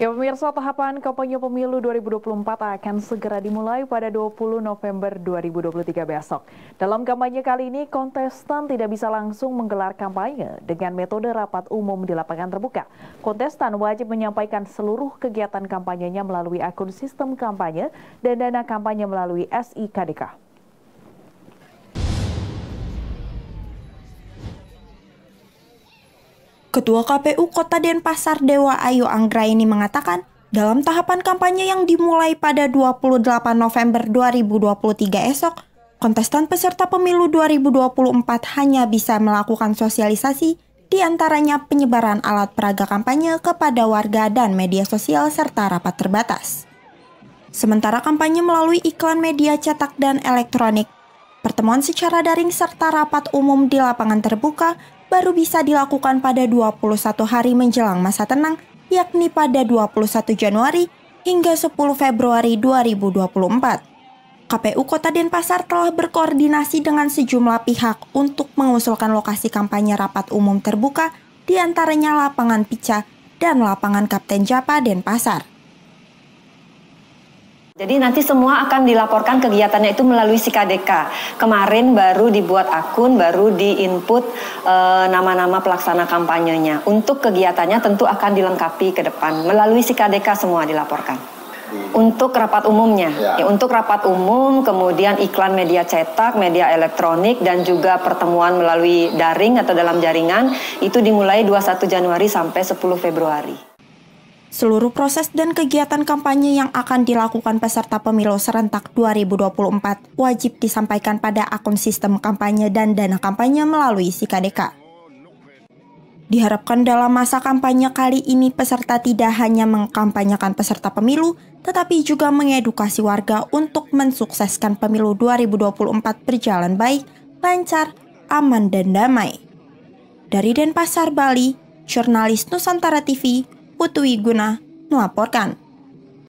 Ya pemirsa, tahapan kampanye pemilu 2024 akan segera dimulai pada 20 November 2023 besok. Dalam kampanye kali ini, kontestan tidak bisa langsung menggelar kampanye dengan metode rapat umum di lapangan terbuka. Kontestan wajib menyampaikan seluruh kegiatan kampanyenya melalui akun sistem kampanye dan dana kampanye melalui SIKDK. Ketua KPU Kota Denpasar Dewa Ayu Anggraini mengatakan, dalam tahapan kampanye yang dimulai pada 28 November 2023 esok, kontestan peserta pemilu 2024 hanya bisa melakukan sosialisasi di antaranya penyebaran alat peraga kampanye kepada warga dan media sosial serta rapat terbatas. Sementara kampanye melalui iklan media cetak dan elektronik, pertemuan secara daring serta rapat umum di lapangan terbuka baru bisa dilakukan pada 21 hari menjelang masa tenang, yakni pada 21 Januari hingga 10 Februari 2024. KPU Kota Denpasar telah berkoordinasi dengan sejumlah pihak untuk mengusulkan lokasi kampanye rapat umum terbuka, di antaranya lapangan Pica dan lapangan Kapten Japa Denpasar. Jadi nanti semua akan dilaporkan kegiatannya itu melalui SIKADK. Kemarin baru dibuat akun, baru diinput e, nama-nama pelaksana kampanyenya. Untuk kegiatannya tentu akan dilengkapi ke depan melalui SIKADK semua dilaporkan. Untuk rapat umumnya, ya. Ya, untuk rapat umum, kemudian iklan media cetak, media elektronik, dan juga pertemuan melalui daring atau dalam jaringan, itu dimulai 21 Januari sampai 10 Februari. Seluruh proses dan kegiatan kampanye yang akan dilakukan peserta pemilu serentak 2024 wajib disampaikan pada akun sistem kampanye dan dana kampanye melalui SIKADK. Diharapkan dalam masa kampanye kali ini peserta tidak hanya mengkampanyekan peserta pemilu, tetapi juga mengedukasi warga untuk mensukseskan pemilu 2024 berjalan baik, lancar, aman, dan damai. Dari Denpasar, Bali, jurnalis Nusantara TV, Putu Wiguna melaporkan.